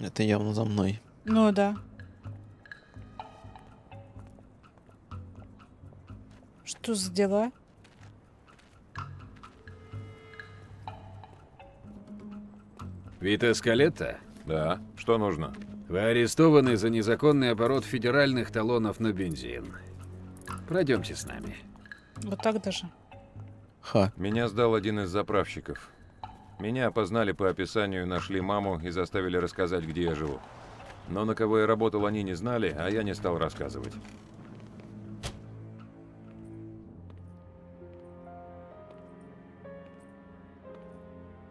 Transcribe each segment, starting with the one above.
Это явно за мной. Ну да. Что за дела? Вита Скалетта? Да, что нужно? Вы арестованы за незаконный оборот федеральных талонов на бензин. Пройдемте с нами. Вот так даже. Ха. Меня сдал один из заправщиков. Меня опознали по описанию, нашли маму и заставили рассказать, где я живу. Но на кого я работал, они не знали, а я не стал рассказывать.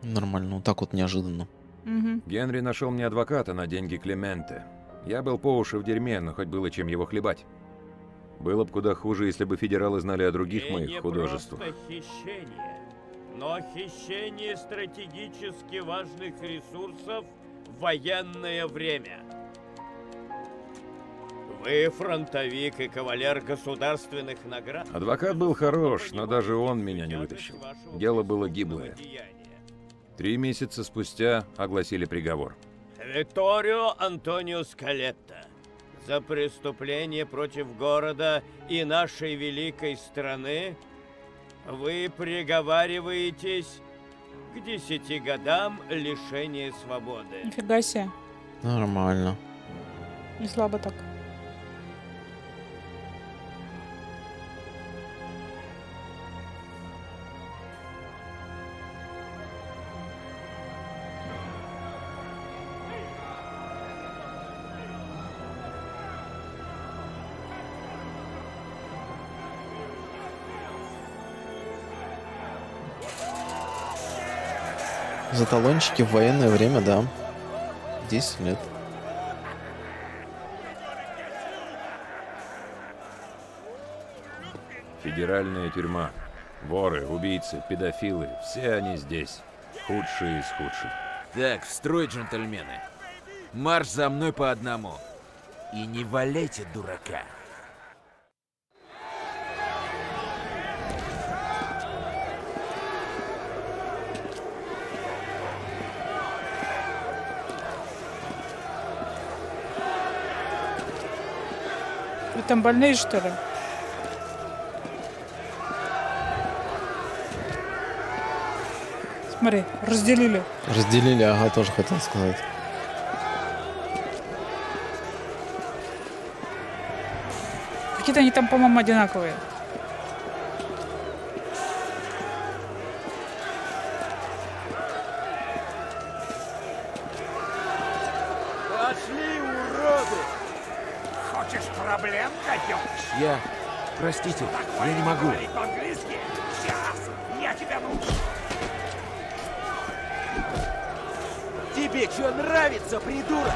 Нормально, вот так вот неожиданно. Угу. Генри нашел мне адвоката на деньги Клементе. Я был по уши в дерьме, но хоть было чем его хлебать. Было бы куда хуже, если бы федералы знали о других моих художествах. хищение, но хищение стратегически важных ресурсов в военное время. Вы фронтовик и кавалер государственных наград. Адвокат был хорош, но даже он меня не вытащил. Дело было гиблое. Три месяца спустя огласили приговор. Викторио Антонио Скалетта. За преступление против города и нашей великой страны вы приговариваетесь к десяти годам лишения свободы. Нифига себе. Нормально. Не слабо так. Талончики в военное время, да. 10 лет. Федеральная тюрьма. Воры, убийцы, педофилы. Все они здесь. Худшие из худших. Так, в строй, джентльмены. Марш за мной по одному. И не валяйте дурака. Там больные, что ли? Смотри, разделили. Разделили, ага, тоже хотел сказать. Какие-то они там, по-моему, одинаковые. Пошли, уроды! Хочешь проблем, котенок? Я... Простите, я не могу. Сейчас, я тебя научу. Тебе что нравится, придурок?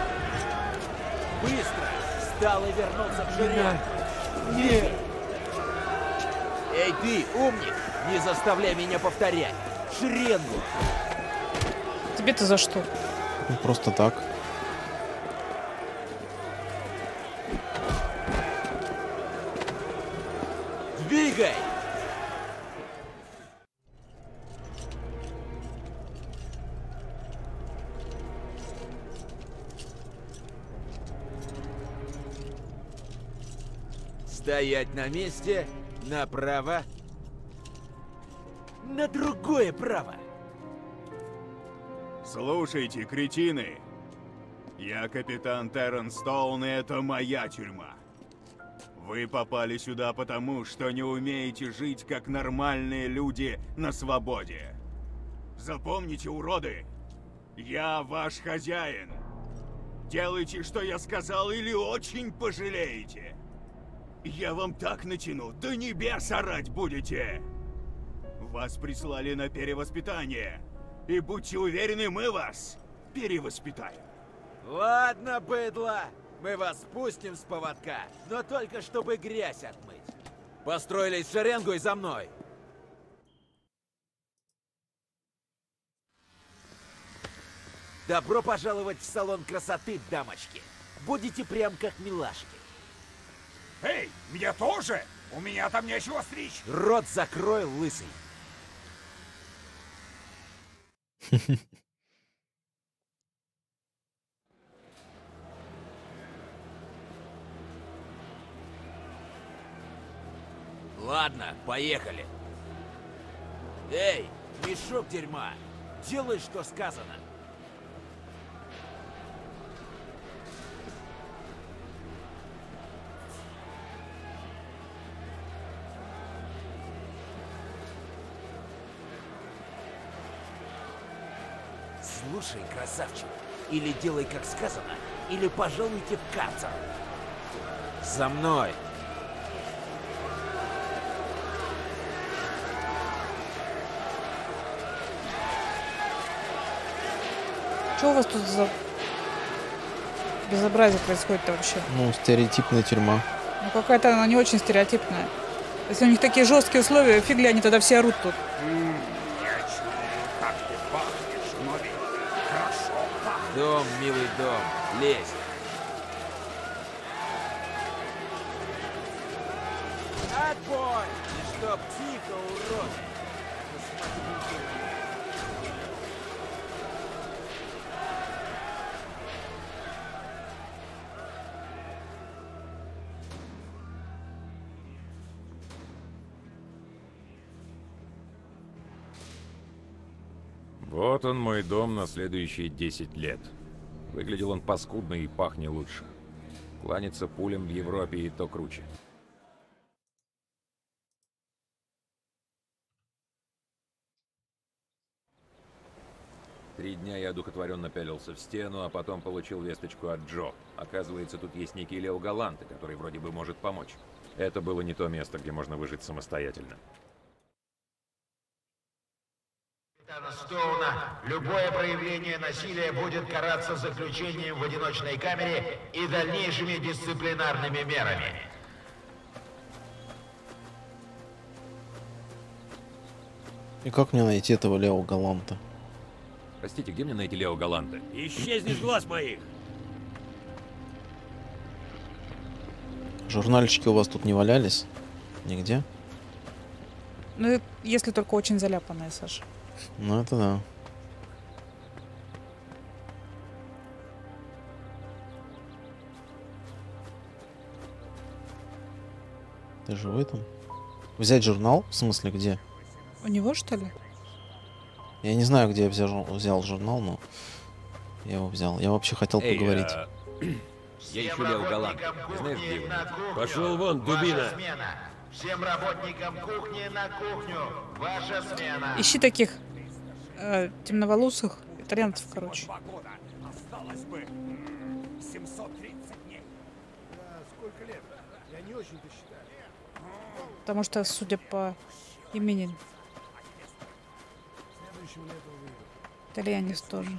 Быстро! Встал и вернулся в шеренг. Нет! Эй, ты, умник! Не заставляй меня повторять! В Шеренгу! Тебе-то за что? Ну, просто так. Стоять на месте, направо, на другое право. Слушайте, кретины. Я капитан Террен Стоун, и это моя тюрьма. Вы попали сюда потому, что не умеете жить как нормальные люди на свободе. Запомните, уроды, я ваш хозяин. Делайте, что я сказал, или очень пожалеете. Я вам так натяну, до небес орать будете. Вас прислали на перевоспитание. И будьте уверены, мы вас перевоспитаем. Ладно, быдло, мы вас спустим с поводка, но только чтобы грязь отмыть. Построились в шеренгу и за мной. Добро пожаловать в салон красоты, дамочки. Будете прям как милашки. Эй, меня тоже? У меня там нечего стричь. Рот закрой, лысый. Ладно, поехали. Эй, мешок дерьма, делай, что сказано. Слушай, красавчик, или делай, как сказано, или пожалуйте в карцер. За мной! Что у вас тут за безобразие происходит-то вообще? Ну, стереотипная тюрьма. Ну какая-то она не очень стереотипная. Если у них такие жесткие условия, фиг ли они тогда все орут тут. М, Я чую, как ты пахнешь, новик. Хорошо пахнешь. Дом, милый дом, лезь. Отбой! И чтоб тихо, урод! Вот он мой дом на следующие 10 лет. Выглядел он паскудно и пах не лучше. Кланяться пулям в Европе и то круче. Три дня я одухотворенно пялился в стену, а потом получил весточку от Джо. Оказывается, тут есть некий Лео Галанте, который вроде бы может помочь. Это было не то место, где можно выжить самостоятельно. Капитана Стоуна, любое проявление насилия будет караться заключением в одиночной камере и дальнейшими дисциплинарными мерами. И как мне найти этого Лео Галанта? Простите, где мне найти Лео Галанте? Исчезни с глаз моих! Журнальчики у вас тут не валялись? Нигде? Ну, если только очень заляпанная, Саша. Ну, это да. Ты живой там? Взять журнал? В смысле, где? У него, что ли? Я не знаю, где я взял, взял журнал, но я его взял. Я вообще хотел Эй, поговорить. а, Я ищу Лео знаешь, где его? Пошел вон, дубина! Всем работникам кухни на кухню! Ваша смена! Ищи таких э, темноволосых итальянцев, короче. Осталось бы м, 730 дней. Потому что, судя по имени, итальянец тоже.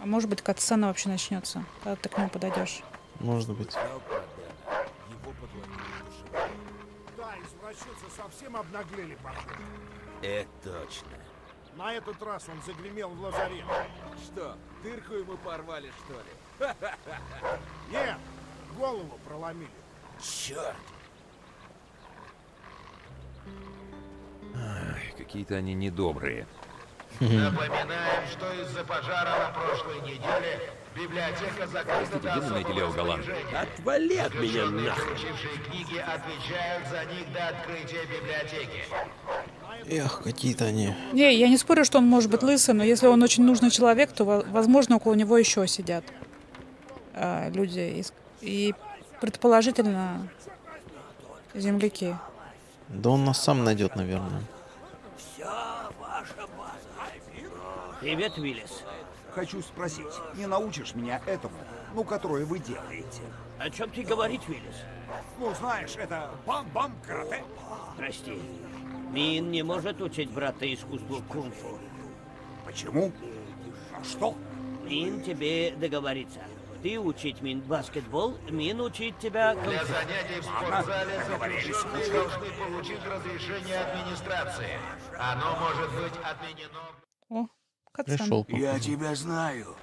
А может быть, катсцена вообще начнется, когда ты к нему подойдешь. Может быть. Извращенцы совсем обнаглели, похоже. Это точно. На этот раз он загремел в лазарет. Что, дырку ему порвали, что ли? Нет, голову проломили. Черт! Какие-то они недобрые. Напоминаем, что из-за пожара на прошлой неделе библиотека закрыта до особого распоряжения. Отвали от меня нахрен! книги, отвечают за них до открытия библиотеки. Эх, какие-то они. Не, я не спорю, что он может быть лысый, но если он очень нужный человек, то, во- возможно, около него еще сидят а, люди. из- И, предположительно, земляки. Да он нас сам найдет, наверное. Привет, Виллис. Хочу спросить, не научишь меня этому, ну, которое вы делаете? О чем ты говоришь, Виллис? Ну, знаешь, это бам-бам карате. Прости. Мин не может учить брата искусству кунг-фу. Почему? А что? Мин тебе договорится. Ты учить Мин баскетбол, Мин учить тебя Для кунг-фу. занятий в спортзале заключенные должны получить разрешение администрации. Оно может быть отменено... О, катсан. Пришел. Я тебя знаю.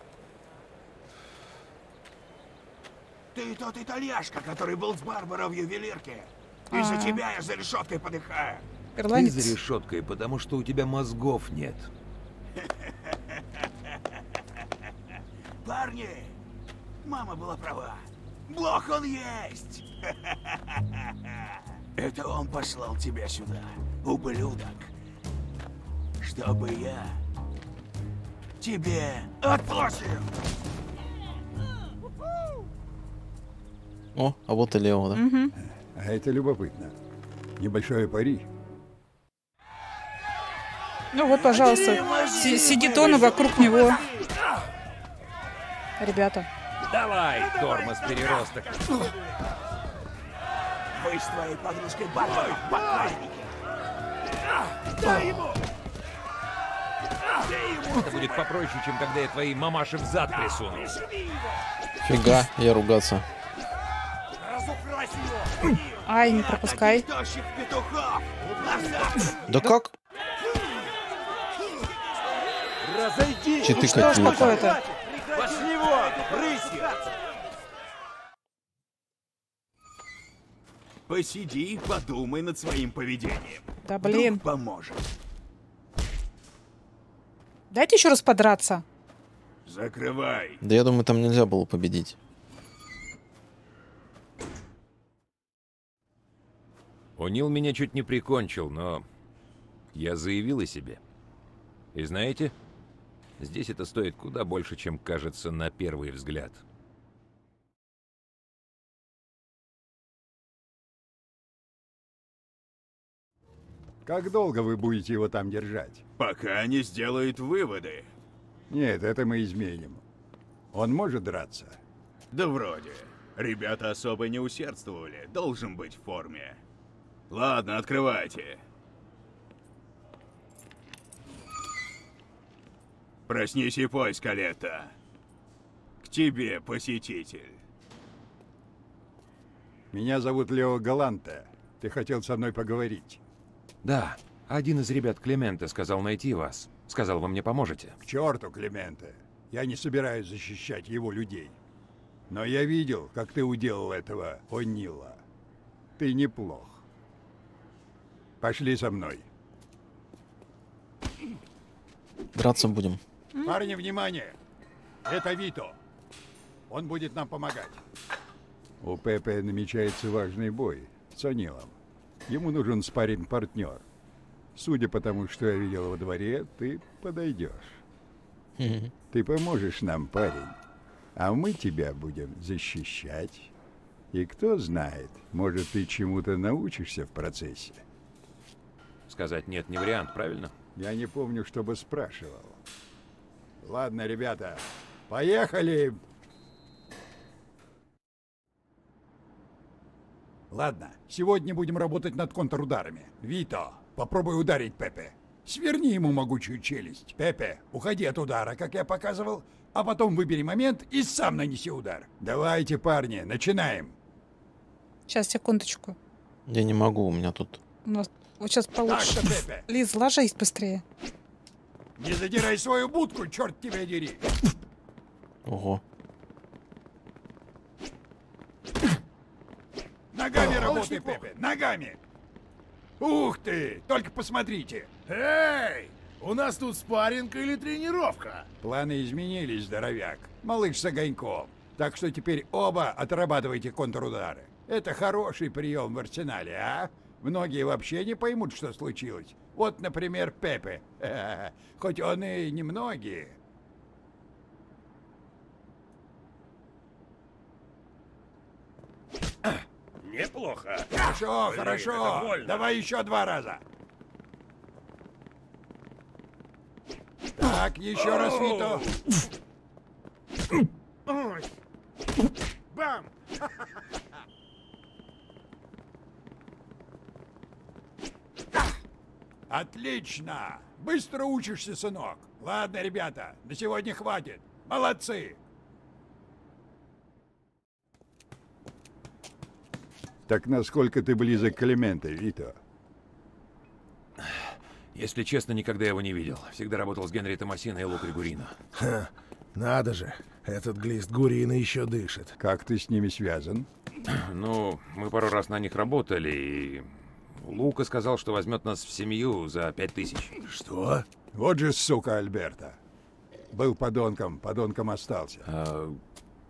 Ты тот итальяшка, который был с Барбарой в ювелирке. Из-за А. тебя я за решеткой подыхаю. Ирландец. Ты за решеткой, потому что у тебя мозгов нет. Парни, мама была права. Бог он есть! Это он послал тебя сюда, ублюдок. Чтобы я тебе отплатил. О, а вот и Лео, да? Мгм. А это любопытно. Небольшое пари. Ну вот, пожалуйста, си- сидит он, и вокруг него ребята. Давай, тормоз переросток. Вы с твоей подружкой. Дай ему! Это будет попроще, чем когда я твоей мамаше в зад присунул. Фига, я ругаться. Разукрась его! Ай, не пропускай. Да как? Разойди! Читы Что ж такое-то? Пошли! Посиди, подумай над своим поведением. Да блин. Вдруг поможет. Дайте еще раз подраться. Закрывай. Да я думаю, там нельзя было победить. Унил меня чуть не прикончил, но я заявил о себе. И знаете, здесь это стоит куда больше, чем кажется на первый взгляд. Как долго вы будете его там держать? Пока не сделает выводы. Нет, это мы изменим. Он может драться? Да вроде. Ребята особо не усердствовали. Должен быть в форме. Ладно, открывайте. Проснись и пой, Скалетта. К тебе, посетитель. Меня зовут Лео Галанта. Ты хотел со мной поговорить. Да, один из ребят Клемента сказал найти вас. Сказал, вы мне поможете. К черту, Клименте. Я не собираюсь защищать его людей. Но я видел, как ты уделал этого О'Нила. Ты неплох. Пошли со мной. Драться будем. Парни, внимание! Это Вито. Он будет нам помогать. У Пепе намечается важный бой с Анилом. Ему нужен спарринг-партнер. Судя по тому, что я видел во дворе, ты подойдешь. Ты поможешь нам, парень. А мы тебя будем защищать. И кто знает, может, ты чему-то научишься в процессе. Сказать нет не вариант, правильно? Я не помню, чтобы спрашивал. Ладно, ребята, поехали! Ладно, сегодня будем работать над контрударами. Вито, попробуй ударить Пепе. Сверни ему могучую челюсть. Пепе, уходи от удара, как я показывал, а потом выбери момент и сам нанеси удар. Давайте, парни, начинаем. Сейчас, секундочку. Я не могу, у меня тут... У нас вот сейчас получше. Так, Пепе. Лиз, ложись быстрее. Не задирай свою будку, черт тебя дери. Ого. Ногами работай, Пепе, ногами! Ух ты! Только посмотрите! Эй! У нас тут спарринг или тренировка? Планы изменились, здоровяк. Малыш с огоньком. Так что теперь оба отрабатывайте контрудары. Это хороший прием в арсенале, а? Многие вообще не поймут, что случилось. Вот, например, Пепе. Хоть он и немногие. Неплохо. Хорошо, Блин, хорошо. Давай еще два раза. Так, еще раз, Вито. Ой. Бам! Отлично! Быстро учишься, сынок. Ладно, ребята, на сегодня хватит. Молодцы! Так насколько ты близок к Клименте, Вито? Если честно, никогда его не видел. Всегда работал с Генри Томасино и Лукой Гурино. Ха, надо же, этот глист Гурина еще дышит. Как ты с ними связан? Ну, мы пару раз на них работали, и... Лука сказал, что возьмет нас в семью за пять тысяч. Что? Вот же сука Альберта. Был подонком, подонком остался. А,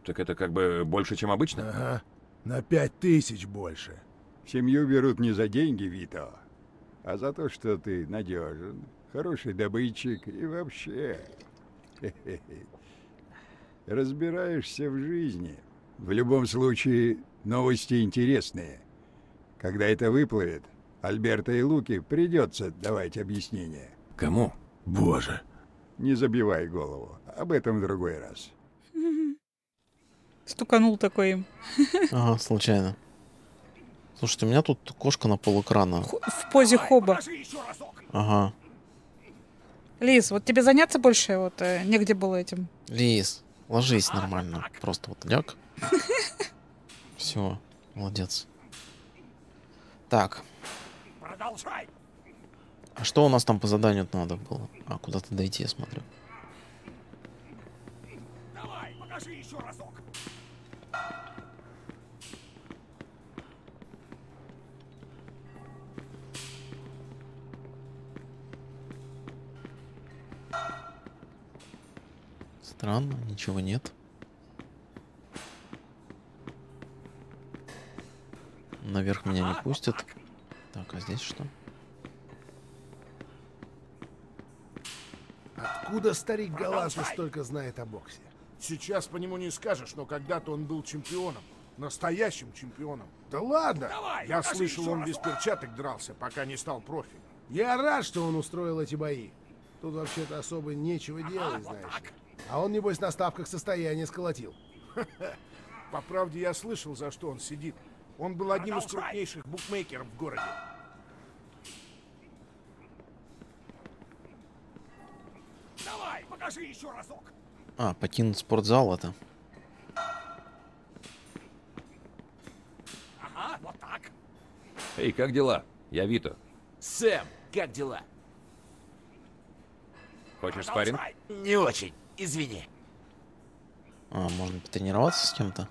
Так это как бы больше, чем обычно? Ага. На пять тысяч больше. Семью берут не за деньги, Вито, а за то, что ты надежен, хороший добытчик и вообще... Разбираешься в жизни. В любом случае, новости интересные. Когда это выплывет, Альберта и Луки придется давать объяснение. Кому? Боже. Не забивай голову. Об этом в другой раз. Стуканул такой им. Ага, случайно. Слушайте, у меня тут кошка на полэкрана. В позе хоба. Ага. Лиз, вот тебе заняться больше вот э, негде было этим. Лиз, ложись нормально. Просто вот ляг. Все, молодец. Так, Продолжай. а что у нас там по заданию надо было? А, куда-то дойти, я смотрю. Странно, ничего нет. Наверх меня не пустят. Так, а здесь что? Откуда старик Галасу столько знает о боксе? Сейчас по нему не скажешь, но когда-то он был чемпионом. Настоящим чемпионом. Да ладно! Давай, Я слышал, он без разок. перчаток дрался, пока не стал профи. Я рад, что он устроил эти бои. Тут вообще-то особо нечего делать, знаешь. А он, небось, на ставках состояние сколотил. По правде, я слышал, за что он сидит. Он был одним из крупнейших букмекеров в городе. Давай, покажи еще разок. А, покинуть спортзал это. Ага, вот так. Эй, как дела? Я Вито. Сэм, как дела? Хочешь спарринг? Не очень, извини. А, можно потренироваться с кем-то?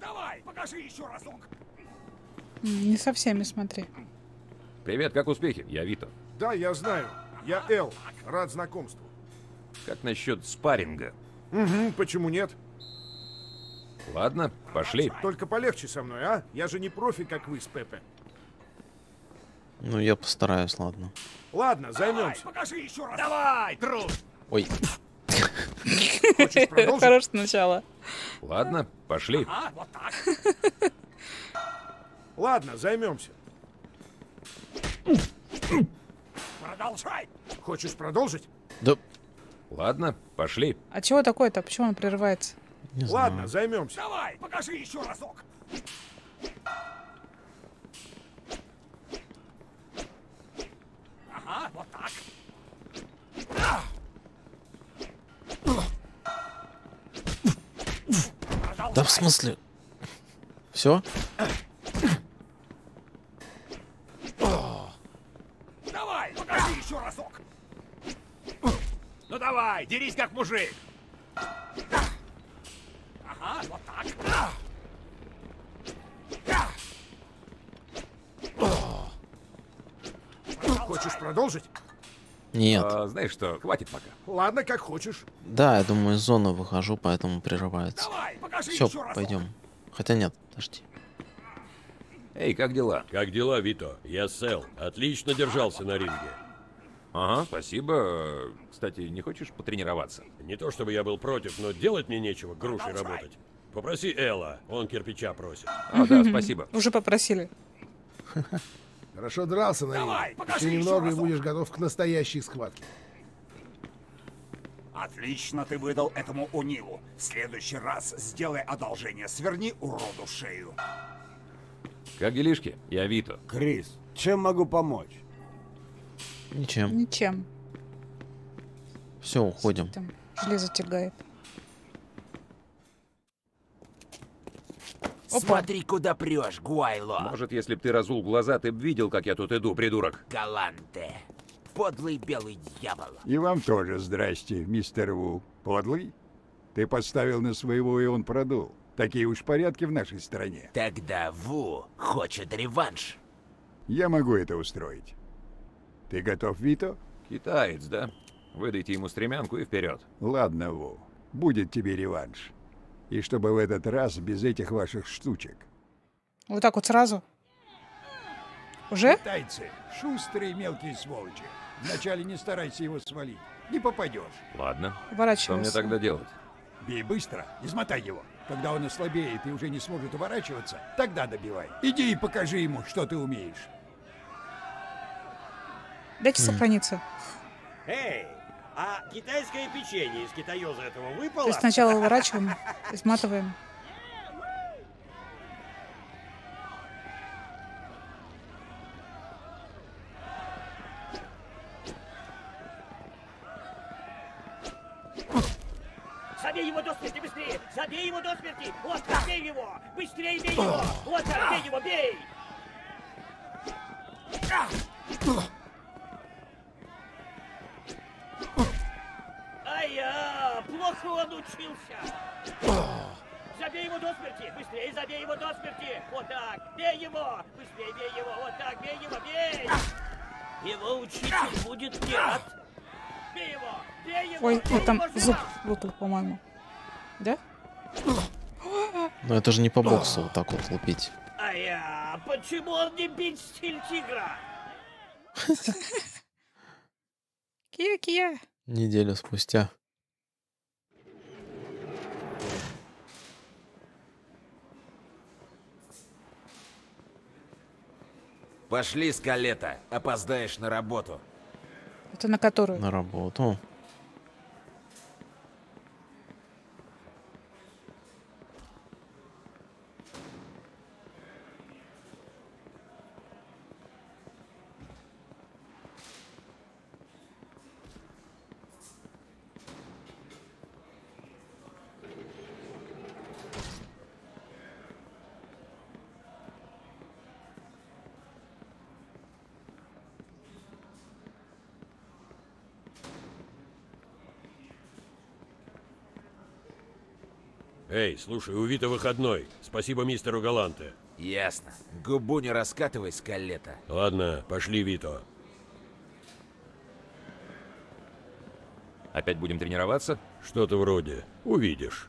Давай, покажи еще разок. Не со всеми смотри. Привет, как успехи? Я Вито. Да, я знаю. Я Эл. Рад знакомству. Как насчет спарринга? Угу, почему нет? Ладно, пошли. Только полегче со мной, а? Я же не профи, как вы с Пепе. Ну, я постараюсь, ладно. Ладно, Давай, займемся. покажи еще разок. Давай, трус. Ой, Хочешь продолжить? Хорошее начало. Ладно, пошли. А, вот так. Ладно, займемся. Продолжай. Хочешь продолжить? да, Ладно, пошли. А чего такое-то? Почему он прерывается? не Ладно, займемся. Давай, покажи еще разок. Ага, вот так. Да в смысле? Все? Давай, покажи еще разок. Ну давай, дерись как мужик. Ага, вот так. Хочешь продолжить? Нет. А, знаешь что, хватит пока. Ладно, как хочешь. Да, я думаю, из зоны выхожу, поэтому прерывается. Давай, покажи Все, еще разок. пойдем. Хотя нет, подожди. Эй, как дела? Как дела, Вито? Я Сэл. Отлично держался на ринге. Ага, спасибо. Кстати, не хочешь потренироваться? Не то чтобы я был против, но делать мне нечего грушей работать. Попроси Элла, он кирпича просит. А, да, спасибо. Уже попросили. Хорошо дрался на Давай, покажи Еще еще немного и разок. будешь готов к настоящей схватке. Отлично ты выдал этому Унилу. В следующий раз сделай одолжение, сверни уроду шею. Как делишки? Я Вито. Крис, чем могу помочь? Ничем. Ничем. Все, уходим. Там железо тягает. Смотри, куда прешь, Гуайло. Может, если б ты разул глаза, ты б видел, как я тут иду, придурок. Галанте. Подлый белый дьявол. И вам тоже здрасте, мистер Ву. Подлый? Ты подставил на своего, и он продул. Такие уж порядки в нашей стране. Тогда Ву хочет реванш. Я могу это устроить. Ты готов, Вито? Китаец, да? Выдайте ему стремянку и вперед. Ладно, Ву. будет тебе реванш. И чтобы в этот раз без этих ваших штучек. Вот так вот сразу. Уже? Китайцы, шустрые мелкие сволочи. Вначале не старайся его свалить. Не попадешь. Ладно. Что мне тогда делать? Бей быстро, измотай его. Когда он ослабеет и уже не сможет уворачиваться, тогда добивай. Иди и покажи ему, что ты умеешь. Дайте сохраниться. Эй, а китайское печенье из китаёза этого выпало? То есть сначала уворачиваем, изматываем. Забей его до смерти, быстрее! Забей его до смерти! Вот так, бей его! Быстрее бей его! Вот так, бей его, бей! Быстрее забей его до смерти! Вот так! Бей его! Быстрее бей его! Вот так! Бей его! Бей! Его учитель будет не рад! Бей его! Бей его! Ой, бей вот там его зуб выпал, по-моему. Да? Но это же не по боксу вот так вот лупить. А я... Почему он не бить стиль тигра? Кия-кия. Неделю спустя. Пошли, Скалета, опоздаешь на работу. Это на которую? На работу. Эй, слушай, у Вита выходной. Спасибо мистеру Галанте. Ясно. Губу не раскатывай, Скалета. Ладно, пошли, Вито. Опять будем тренироваться? Что-то вроде. Увидишь.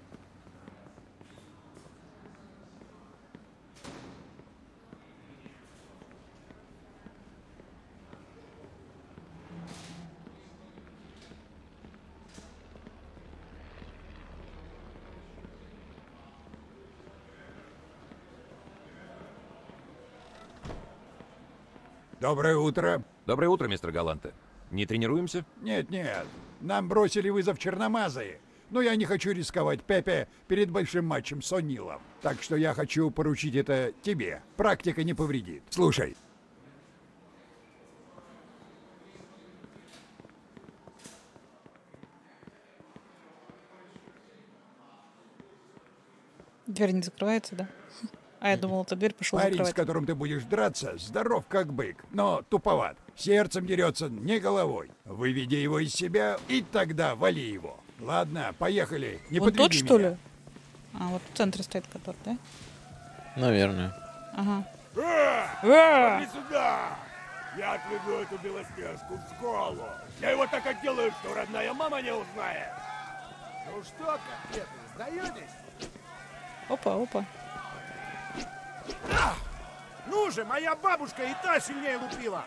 Доброе утро. Доброе утро, мистер Галанте. Не тренируемся? Нет-нет, нам бросили вызов черномазые. Но я не хочу рисковать Пепе перед большим матчем с О'Нилом. Так что я хочу поручить это тебе. Практика не повредит. Слушай, Дверь не закрывается, да? А я думал, это дверь пошел парень, с закрывать. которым ты будешь драться, здоров как бык, но туповат. Сердцем дерется, не головой. Выведи его из себя, и тогда вали его. Ладно, поехали. Не Вон тот, подведи что меня. ли? А, вот в центре стоит который, да? Наверное. Ага. Э, Иди сюда! Я отведу эту белоснежку в школу. Я его так отделаю, что родная мама не узнает. Ну что, котлеты, сдаетесь? Опа, опа. Ну же, моя бабушка и та сильнее лупила.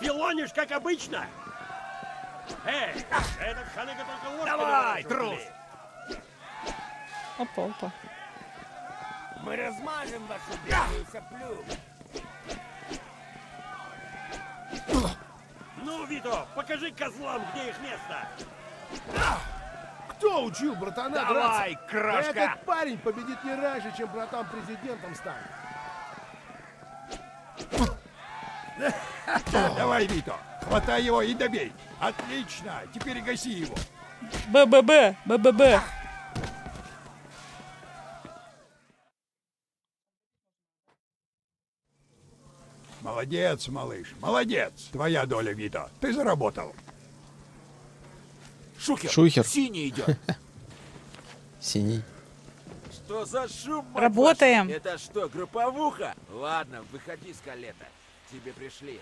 Филонишь, как обычно? Эй, этот ханыга только ложками Давай, трус! Опа, опа. Мы размажем вашу белую соплю. Ну, Вито, покажи козлам, где их место. Кто учил братана Давай, драться? крошка! Да Этот парень победит не раньше, чем братан президентом станет. Давай, Вито, хватай его и добей. Отлично, теперь гаси его. БББ, БББ. Молодец, малыш, молодец. Твоя доля, Вито. Ты заработал. Шухер. Шухер. Синий идет. Синий. Что за шум? Работаем. Это что, групповуха? Ладно, выходи с калета. Тебе пришли.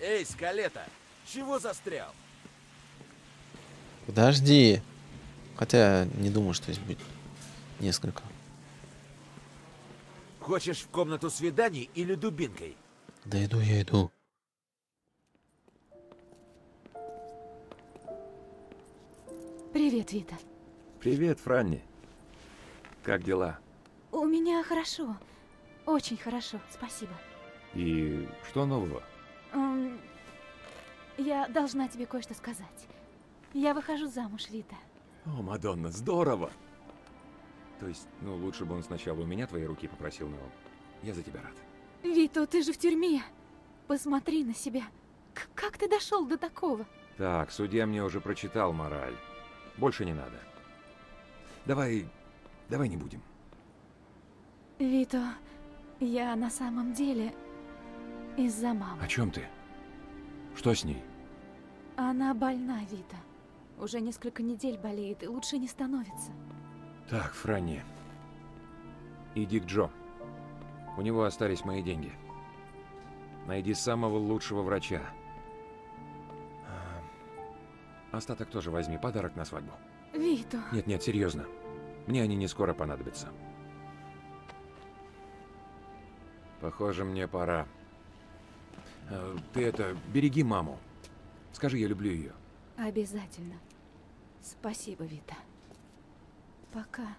Эй, скалета, чего застрял? Подожди. Хотя не думаю, что здесь будет несколько. Хочешь в комнату свиданий или дубинкой? Да иду я иду. Привет, Вита. Привет, Франни. Как дела? У меня хорошо. Очень хорошо, спасибо. И что нового? Я должна тебе кое-что сказать. Я выхожу замуж, Вита. О, Мадонна, здорово! То есть, ну, лучше бы он сначала у меня твои руки попросил, но я за тебя рад. Вито, ты же в тюрьме. Посмотри на себя. К- как ты дошел до такого? Так, судья мне уже прочитал мораль. Больше не надо. Давай, давай не будем. Вито, я на самом деле из-за мамы. О чем ты? Что с ней? Она больна, Вита. Уже несколько недель болеет и лучше не становится. Так, Франни. Иди к Джо. У него остались мои деньги. Найди самого лучшего врача. А, Остаток тоже возьми, подарок на свадьбу. Вито. Нет, нет, серьезно. Мне они не скоро понадобятся. Похоже, мне пора. Э, Ты это, береги маму. Скажи, я люблю ее. Обязательно. Спасибо, Вита. Пока.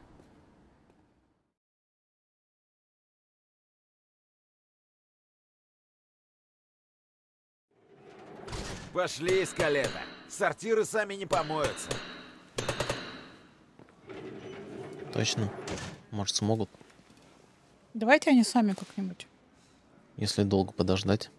Пошли, Скалета. Сортиры сами не помоются. Точно? Может, смогут, Давайте они сами как-нибудь. если долго подождать.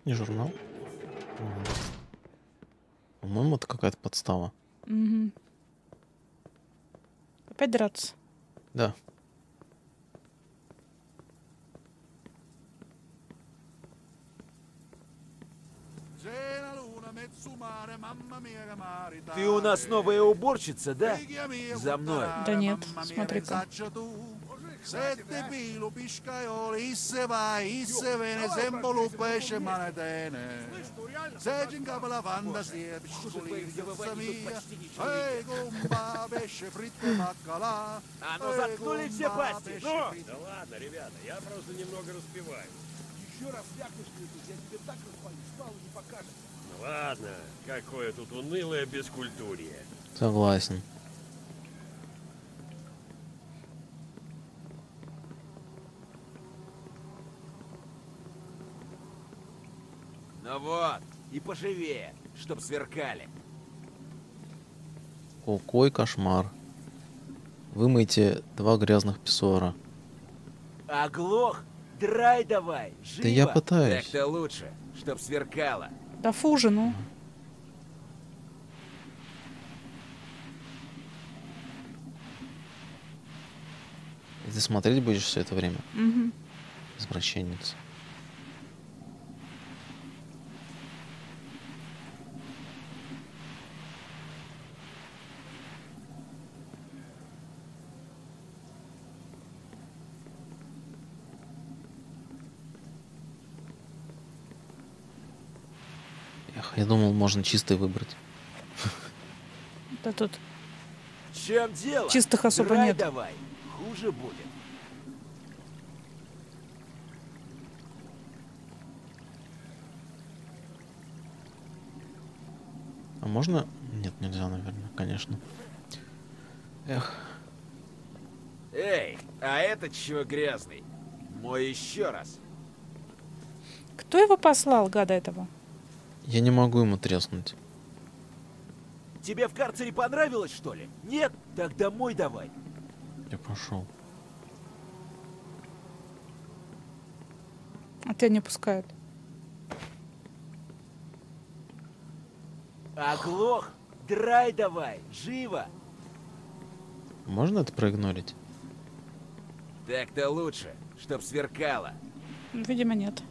Нет, не журнал. По-моему, это какая-то подстава. Мгм. Опять драться. Да. Ты у нас новая уборщица, да? За мной. Да нет, смотри-ка. Sette pilu piškajoli, isse vai, isse vene, sembo lupa esce manetene. Se gincava la fantasia, piscolini, zazza mia, e gomba, pesce fritto e baccalà. А ну заткнули все пасти, ну! Да ладно, ребята, я просто немного распеваю. Еще раз вякнешь, я тебе так распалю, мало не покажет. Ну ладно, какое тут унылое бескультурье. Согласен. Ну вот, и поживее, чтоб сверкали. Какой кошмар. Вымойте два грязных писсуара. Оглох? Драй давай, живо! Да я пытаюсь. Так-то лучше, чтоб сверкало. Да фу же, ну. И ты смотреть будешь все это время? Мгм. Извращенница. Я думал, можно чистый выбрать. Да тут чем дело? Чистых особо Драй нет. давай, хуже будет. А можно? Нет, нельзя, наверное, конечно. Эх, Эй, а этот чего грязный? Мой еще раз. Кто его послал, гада этого? Я не могу ему треснуть. Тебе в карцере понравилось, что ли? Нет? Так домой давай. Я пошел. А тебя не пускают. Оглох? Драй давай, живо! Можно это проигнорить? Так-то лучше, чтоб сверкало. Видимо, нет.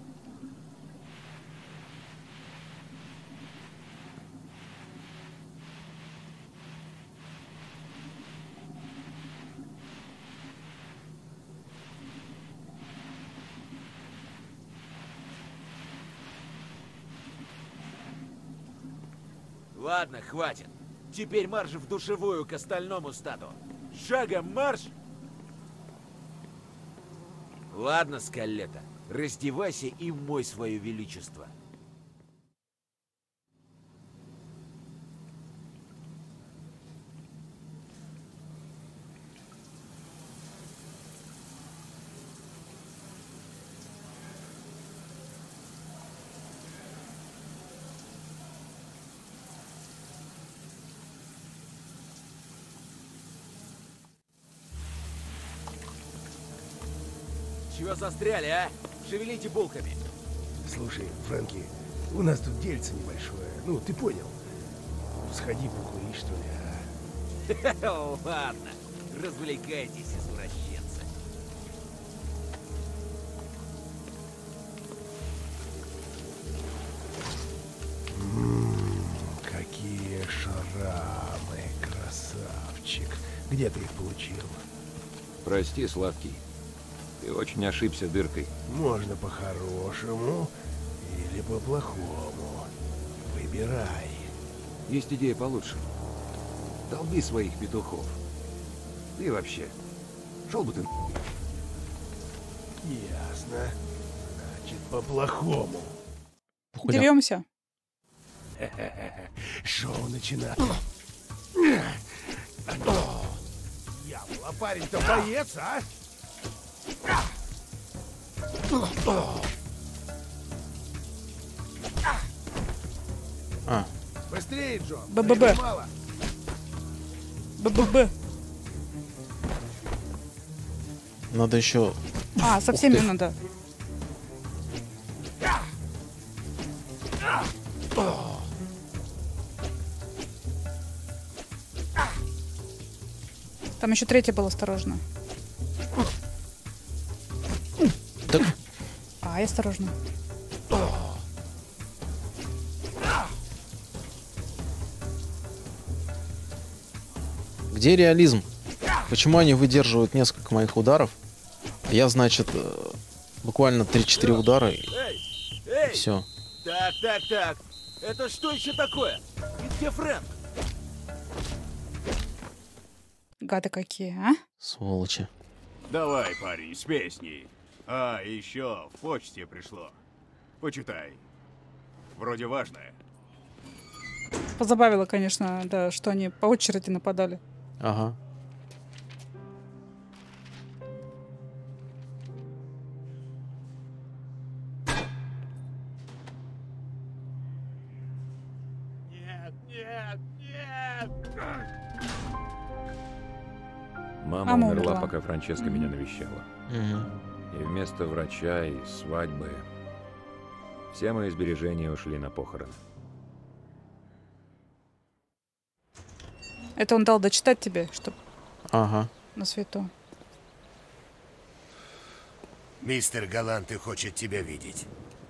Ладно, хватит. Теперь марш в душевую к остальному стаду. Шагом марш! Ладно, Скалета, раздевайся и мой свое величество. Чего застряли, а? Шевелите булками. Слушай, Фрэнки, у нас тут дельце небольшое. Ну, ты понял. Сходи покури, что ли, а? Ладно, развлекайтесь, извращенцы. Ммм, какие шрамы, красавчик. Где ты их получил? Прости, сладкий. Ты очень ошибся дыркой. Можно по-хорошему или по-плохому. Выбирай. Есть идея получше. Долби своих петухов. Ты вообще. Шел бы ты. Ясно. Значит, по-плохому. Деремся. Шоу начинается. Дьявол, а парень-то боец, а? А. Быстрее, Джо! БББ. БББ. Надо еще... А, со всеми надо. Там еще третий был, осторожно. Так. Ай, осторожно. Где реализм? Почему они выдерживают несколько моих ударов? а Я, значит, э, буквально 3-4 удара и Эй! Эй! все. Так, так, так. Это что еще такое? И где Фрэнк? Гады какие, а? Сволочи. Давай, парень, с песней. А, еще в почте пришло. Почитай. Вроде важное. Позабавило, конечно, да, что они по очереди нападали. Ага. Нет, нет, нет! Мама, Мама умерла, умерла. пока Франческа меня навещала. Мгм. И вместо врача и свадьбы все мои сбережения ушли на похороны. Это он дал дочитать тебе, чтоб Ага. на свету. Мистер Галанты хочет тебя видеть.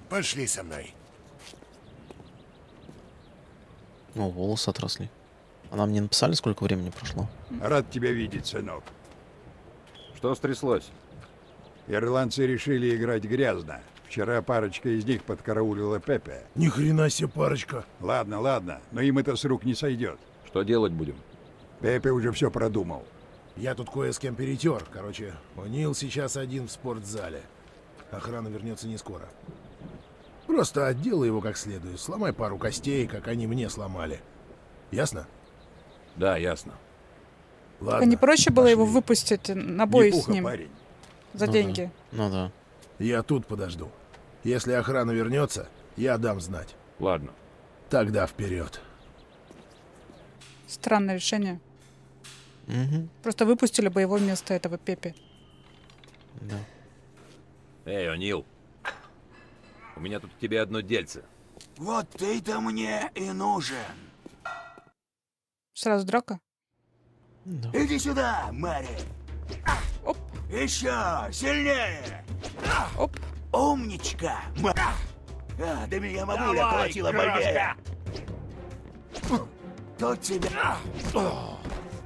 Пошли со мной. Ну, волосы отросли. А нам не написали, сколько времени прошло? Рад тебя видеть, сынок. Что стряслось? Ирландцы решили играть грязно. Вчера парочка из них подкараулила Пепе. Ни хрена себе парочка. Ладно, ладно, но им это с рук не сойдет. Что делать будем? Пепе уже все продумал. Я тут кое с кем перетер. Короче, Нил сейчас один в спортзале. Охрана вернется не скоро. Просто отделай его как следует. Сломай пару костей, как они мне сломали. Ясно? Да, ясно. Ладно. а не проще было его выпустить на бой с Неплохо, ним? парень. За Ну да. деньги. Ну да. Я тут подожду. Если охрана вернется, я дам знать. Ладно. Тогда вперед. Странное решение. Мгм. Просто выпустили бы его вместо этого Пепе. Да. Эй, О'Нил. У меня тут к тебе одно дельце. Вот ты-то мне и нужен. Сразу драка? Иди сюда, Мэри. Оп. Еще сильнее. Оп. Умничка. А, да меня мамуля Давай, колотила больнее. Тут тебя...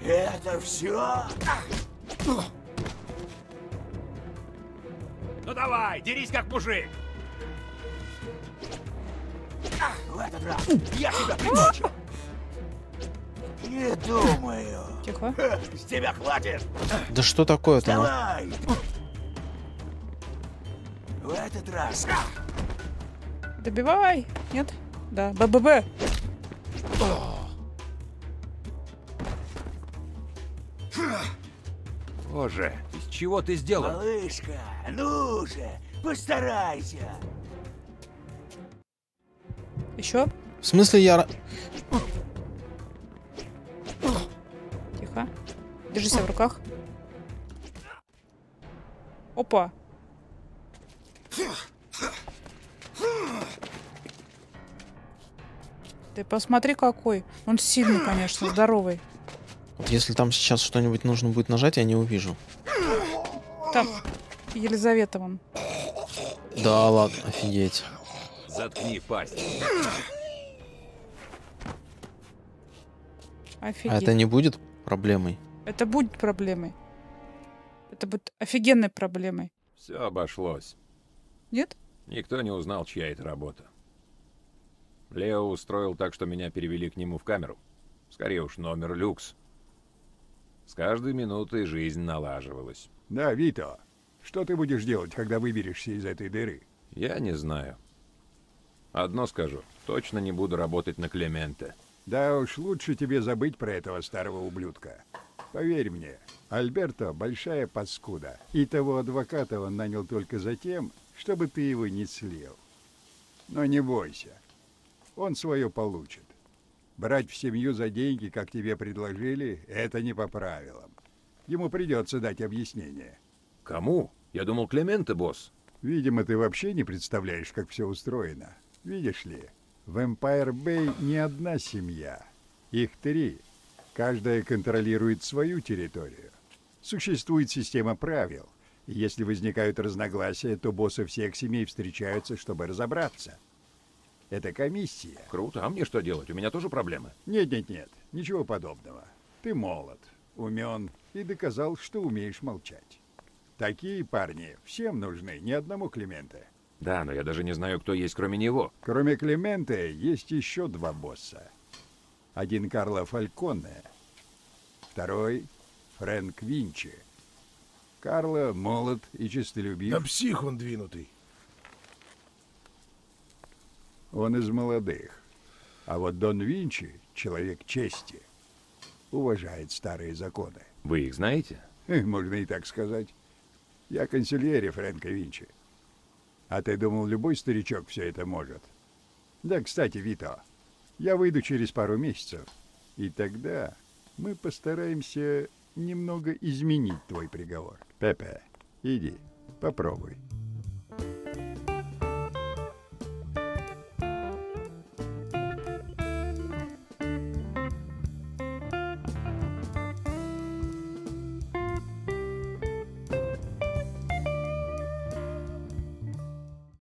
Это все? Ну давай, дерись как мужик. В этот раз я тебя примочу. Не думаю. Тихо. С тебя хватит. Да что такое-то? Давай. В этот раз. Добивай. Нет? Да. БББ. Боже, из чего ты сделал? Малышка, ну же, постарайся. Еще? В смысле я... Держи себя в руках. Опа. Ты посмотри какой. Он сильный, конечно, здоровый. Вот если там сейчас что-нибудь нужно будет нажать, я не увижу. Там Елизавета вон. Да ладно, офигеть. Заткни пасть. Офигеть. А это не будет проблемой? Это будет проблемой. Это будет офигенной проблемой. Все обошлось. Нет? Никто не узнал, чья это работа. Лео устроил так, что меня перевели к нему в камеру. Скорее уж, номер люкс. С каждой минутой жизнь налаживалась. Да, Вито, что ты будешь делать, когда выберешься из этой дыры? Я не знаю. Одно скажу, точно не буду работать на Клемента. Да уж, лучше тебе забыть про этого старого ублюдка. Поверь мне, Альберто — большая паскуда, и того адвоката он нанял только за тем, чтобы ты его не слил. Но не бойся, он свое получит. Брать в семью за деньги, как тебе предложили, это не по правилам. Ему придется дать объяснение. Кому? Я думал, Клемента, босс. Видимо, ты вообще не представляешь, как все устроено. Видишь ли, в Empire Bay не одна семья. Их три. Каждая контролирует свою территорию. Существует система правил. И если возникают разногласия, то боссы всех семей встречаются, чтобы разобраться. Это комиссия. Круто, а мне что делать? У меня тоже проблемы. Нет-нет-нет, ничего подобного. Ты молод, умен и доказал, что умеешь молчать. Такие парни всем нужны, ни одному Климента. Да, но я даже не знаю, кто есть кроме него. Кроме Климента есть еще два босса. Один Карло Фальконе, второй Фрэнк Винчи. Карло молод и честолюбив. Да псих он двинутый. Он из молодых. А вот Дон Винчи — человек чести. Уважает старые законы. Вы их знаете? Э, Можно и так сказать. Я консильери Фрэнка Винчи. А ты думал, любой старичок все это может? Да, кстати, Вито, я выйду через пару месяцев. И тогда мы постараемся немного изменить твой приговор. Пепе, иди, попробуй.